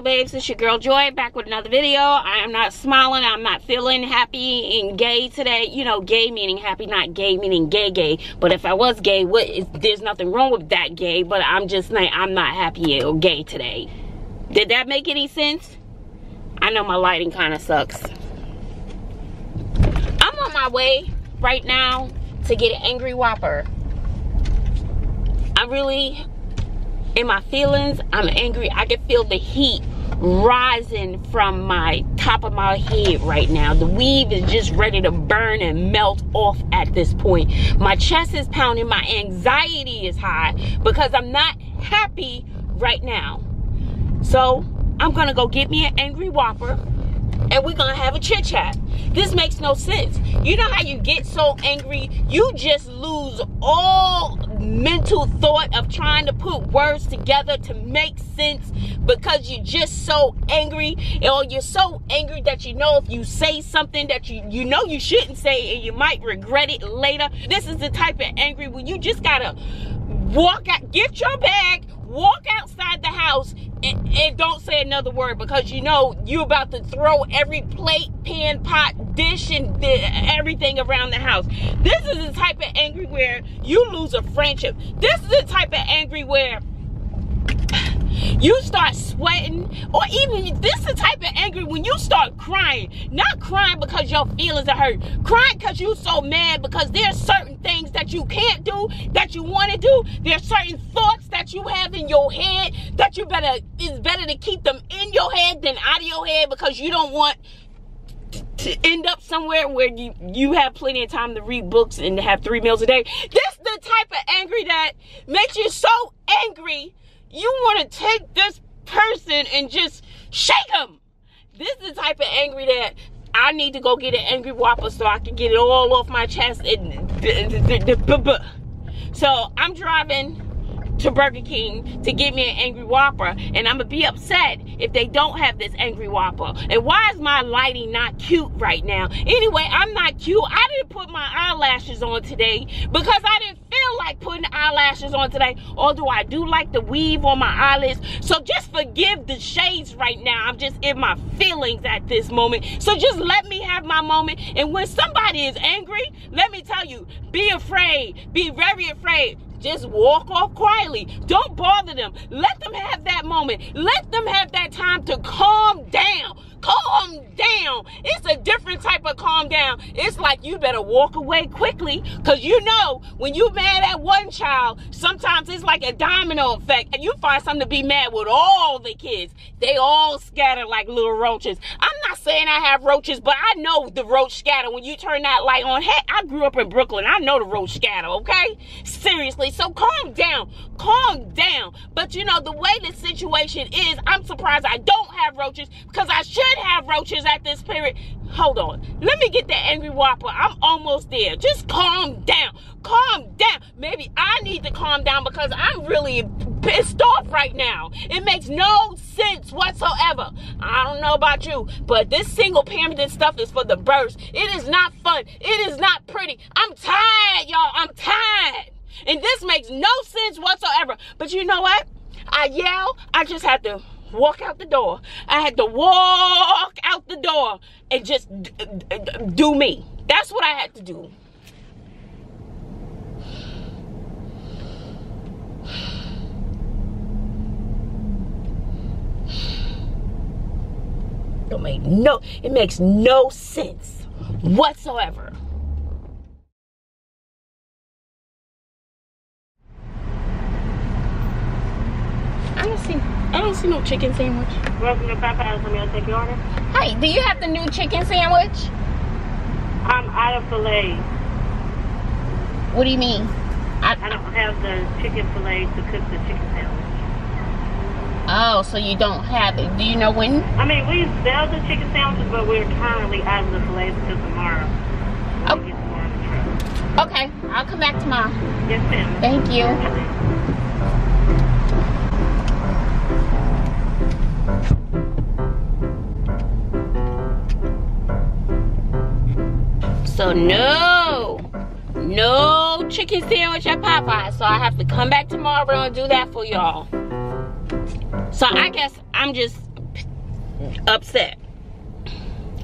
Bazzle Babes, it's your girl Joy back with another video. I am not smiling, I'm not feeling happy and gay today. You know, gay meaning happy, not gay meaning gay gay. But if I was gay, what is, there's nothing wrong with that gay, but I'm just like, I'm not happy or gay today. Did that make any sense? I know my lighting kind of sucks. I'm on my way right now to get an Angry Whopper. I really in my feelings. I'm angry. I can feel the heat rising from my top of my head right now. The weave is just ready to burn and melt off at this point. My chest is pounding. My anxiety is high because I'm not happy right now. So I'm gonna go get me an angry whopper and we're gonna have a chit chat. This makes no sense. You know how you get so angry, you just lose all mental thought of trying to put words together to make sense because you're just so angry or you're so angry that you know if you say something that you you know you shouldn't say and you might regret it later. This is the type of angry where you just gotta walk out, get your bag, walk outside the house and, and, don't say another word because you know you about to throw every plate, pan, pot, dish, and everything around the house. This is the type of angry where you lose a friendship. This is the type of angry where you start sweating or even this is the type of angry when you start crying. Not crying because your feelings are hurt. Crying because you're so mad because there's certain things that you can't do that you want to do there's certain thoughts that you have in your head that you better it's better to keep them in your head than out of your head because you don't want to end up somewhere where you you have plenty of time to read books and have three meals a day. This is the type of angry that makes you so angry you want to take this person and just shake them. This is the type of angry that I need to go get an angry whopper so I can get it all off my chest. And so I'm driving to Burger King to get me an Angry Whopper. And I'm to be upset if they don't have this Angry Whopper. And why is my lighting not cute right now? Anyway, I'm not cute. I didn't put my eyelashes on today because I didn't feel like putting eyelashes on today. Although I do like the weave on my eyelids. So just forgive the shades right now. I'm just in my feelings at this moment. So just let me have my moment. And when somebody is angry, let me tell you, be afraid. Be very afraid just walk off quietly. Don't bother them. Let them have that moment. Let them have that time to calm down calm down. It's a different type of calm down. It's like you better walk away quickly because you know when you mad at one child, sometimes it's like a domino effect and you find something to be mad with all the kids. They all scatter like little roaches. I'm not saying I have roaches, but I know the roach scatter when you turn that light on. Hey, I grew up in Brooklyn. I know the roach scatter, okay? Seriously. So calm down. Calm down. But you know, the way the situation is, I'm surprised I don't have roaches because I should should have roaches at this period. Hold on. Let me get that angry whopper. I'm almost there. Just calm down. Calm down. Maybe I need to calm down because I'm really pissed off right now. It makes no sense whatsoever. I don't know about you, but this single parenting stuff is for the birds. It is not fun. It is not pretty. I'm tired, y'all. I'm tired. And this makes no sense whatsoever. But you know what? I yell. I just have to walk out the door. I had to walk out the door and just do me. That's what I had to do. Don't make no, it makes no sense whatsoever. I don't see I don't see no chicken sandwich. Welcome to Popeyes. Let me take your order. Hey, do you have the new chicken sandwich? I'm out of filet. What do you mean? I, I don't have the chicken filet to cook the chicken sandwich. Oh, so you don't have it. Do you know when? I mean, we sell the chicken sandwiches, but we're currently out of the fillets until tomorrow. oh. Okay, I'll come back tomorrow. Yes, ma'am. Thank you. So no, no chicken sandwich at Popeye. So I have to come back tomorrow and do that for y'all. So I guess I'm just upset.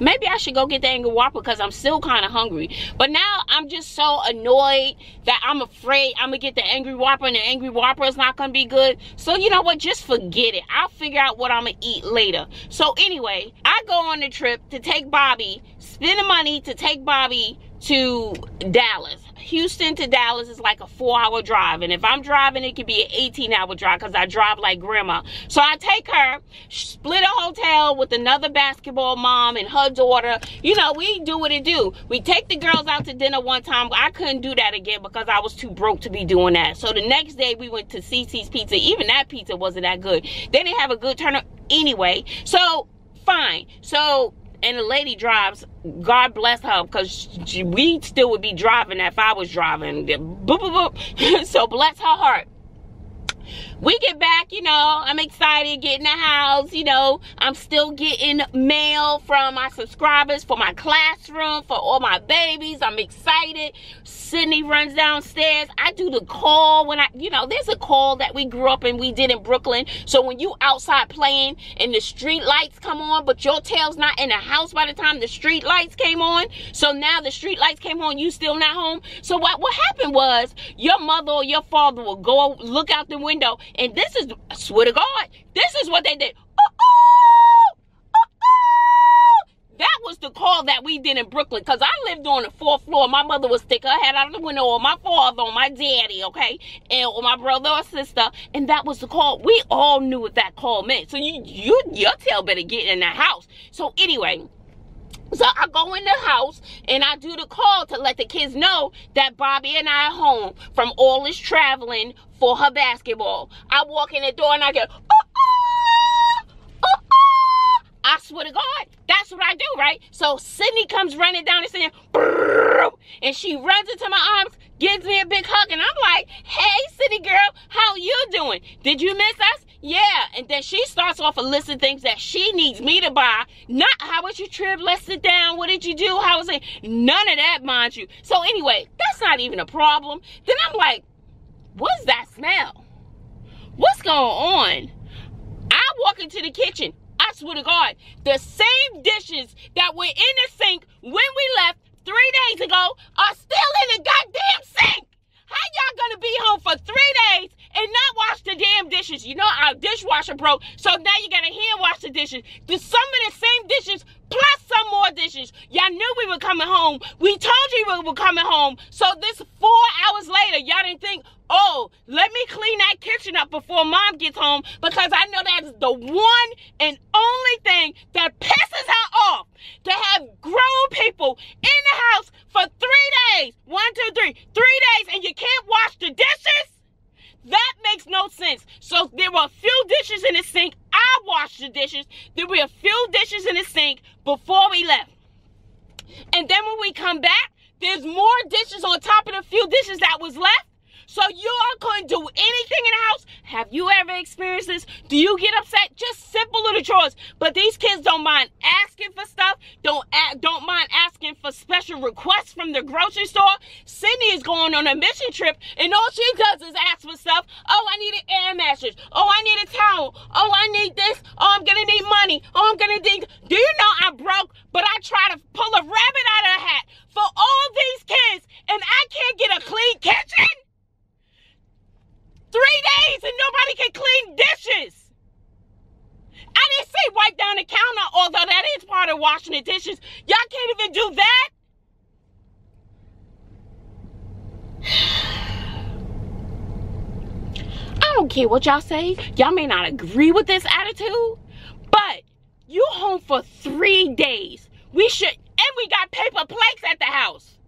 Maybe I should go get the angry whopper because I'm still kind of hungry. But now I'm just so annoyed that I'm afraid I'm going to get the angry whopper and the angry whopper is not going to be good. So you know what? Just forget it. I'll figure out what I'm going to eat later. So anyway, I go on the trip to take Bobbi, spend the money to take Bobbi to Dallas. Houston to Dallas is like a four hour drive. And if I'm driving, it could be an 18 hour drive because I drive like grandma. So I take her, split a hotel with another basketball mom and her daughter. You know, we do what it do. We take the girls out to dinner one time. I couldn't do that again because I was too broke to be doing that. So the next day we went to CiCi's Pizza. Even that pizza wasn't that good. They didn't have a good turn anyway. So fine. So and the lady drives god bless her because we still would be driving if i was driving boop, boop, boop. so bless her heart we get back, you know, I'm excited, getting the house, you know, I'm still getting mail from my subscribers for my classroom, for all my babies. I'm excited. Sydni runs downstairs. I do the call when I, you know, there's a call that we grew up and we did in Brooklyn. So when you outside playing and the street lights come on, but your tail's not in the house by the time the street lights came on. So now the street lights came on, you still not home. So what, what happened was your mother or your father will go look out the window and this is, I swear to God, this is what they did. That was the call that we did in Brooklyn because I lived on the fourth floor. My mother would stick her head out of the window, or my father, or my daddy, okay, and or my brother or sister, and that was the call. We all knew what that call meant. So you, you, your tail better get in the house. So anyway, so I go in the house and I do the call to let the kids know that Bobbi and I are home from all this traveling for her basketball. I walk in the door and I go, oh. I swear to God, that's what I do, right? So Sydni comes running down and saying, and she runs into my arms, gives me a big hug, and I'm like, hey, Sydni girl, how you doing? Did you miss us? Yeah, and then she starts off a list of things that she needs me to buy. Not how was your trip? Let's sit down. What did you do? How was it? None of that, mind you. So anyway, that's not even a problem. Then I'm like, what's that smell? What's going on? I walk into the kitchen. Swear to God, the same dishes that were in the sink when we left three days ago are still in the goddamn sink. How y'all gonna be home for three days and not wash the damn dishes? You know our dishwasher broke, so now you gotta hand wash the dishes. Do some of the same dishes plus some more dishes. Y'all knew we were coming home. We told you we were coming home. So this four hours later, y'all didn't think, oh, let me clean that kitchen up before mom gets home because I know that's the one and only thing that pisses her off to have grown people in the house for three days. One, two, three. Three days and you can't wash the dishes? No sense. So there were a few dishes in the sink. I washed the dishes. There were a few dishes in the sink before we left. And then when we come back, there's more dishes on top of the few dishes that was left. So you are to do anything in the house. Have you ever experienced this? Do you get upset? Just simple little chores. But these kids don't mind asking for stuff. Don't don't mind asking for special requests from the grocery store. Sydni is going on a mission trip, and all she does is ask for stuff. Oh, I need an air mattress. Oh, I need a towel. Oh, I need this. Oh, I'm gonna need money. Oh, I'm gonna need. Do you know I'm broke? But I try to pull a rabbit out of a hat for all these kids, and I can't get a clean kitchen. Three days and nobody can clean dishes. I didn't say wipe down the counter, although that is part of washing the dishes. Y'all can't even do that. I don't care what y'all say. Y'all may not agree with this attitude, but you home for three days. We should, and we got paper plates at the house.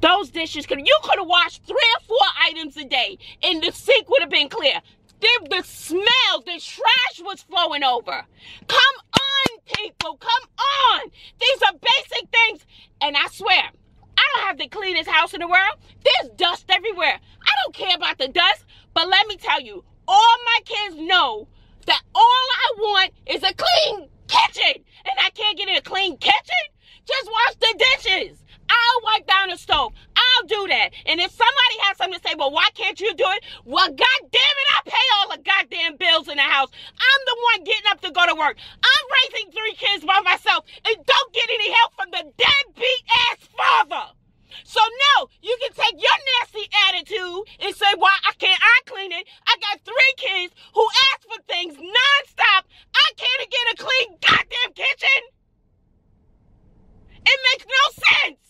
Those dishes could you could have washed three or four items a day and the sink would have been clear. The, the smell, the trash was flowing over. Come on, people, come on. These are basic things. And I swear, I don't have the cleanest house in the world. There's dust everywhere. I don't care about the dust, but let me tell you, all my kids know that all I want is a clean kitchen. And I can't get a clean kitchen. Just wash the dishes. I'll wipe down the stove. I'll do that. And if somebody has something to say, well, why can't you do it? Well, God damn it, I pay all the goddamn bills in the house. I'm the one getting up to go to work. I'm raising three kids by myself and don't get any help from the deadbeat ass father. So no, you can take your nasty attitude and say, why I can't I clean it? I got three kids who ask for things nonstop. I can't get a clean goddamn kitchen. It makes no sense.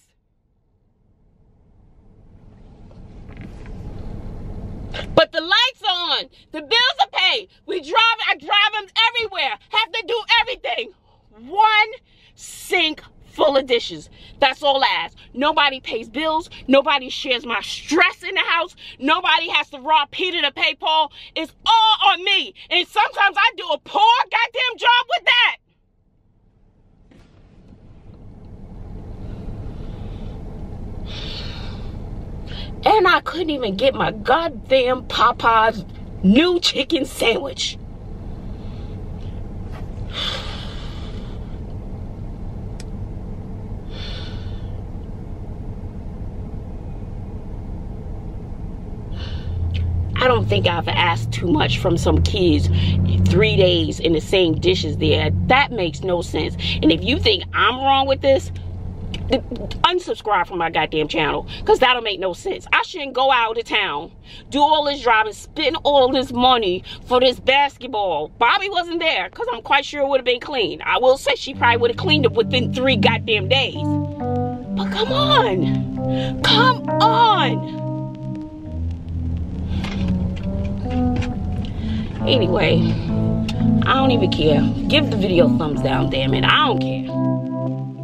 But the the bills are paid. We drive, I drive them everywhere. Have to do everything. One sink full of dishes. That's all I ask. Nobody pays bills. Nobody shares my stress in the house. Nobody has to rob Peter to pay Paul. It's all on me. And sometimes I do a poor goddamn job with that. And I couldn't even get my goddamn Popeye's new chicken sandwich. I don't think I've asked too much from some kids three days in the same dishes there. That makes no sense. And if you think I'm wrong with this, unsubscribe from my goddamn channel because that'll make no sense. I shouldn't go out of town, do all this driving, spend all this money for this basketball. Bobbi wasn't there because I'm quite sure it would have been clean. I will say she probably would have cleaned it within three goddamn days. But come on. Come on. Anyway, I don't even care. Give the video thumbs down, damn it. I don't care.